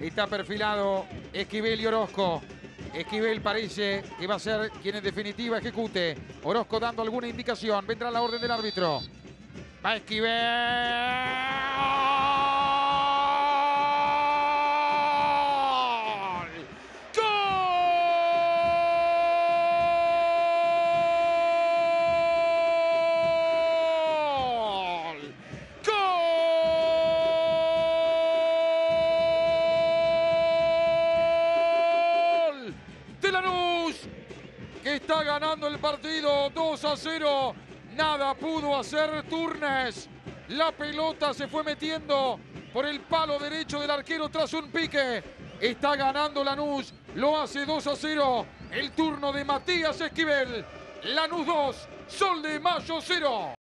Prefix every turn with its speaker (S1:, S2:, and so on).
S1: Está perfilado Esquivel y Orozco. Esquivel parece que va a ser quien en definitiva ejecute. Orozco dando alguna indicación. Vendrá la orden del árbitro. Va Esquivel. Lanús, que está ganando el partido 2 a 0. Nada pudo hacer Turnes. La pelota se fue metiendo por el palo derecho del arquero tras un pique. Está ganando Lanús. Lo hace 2 a 0. El turno de Matías Esquivel. Lanús 2, Sol de Mayo 0.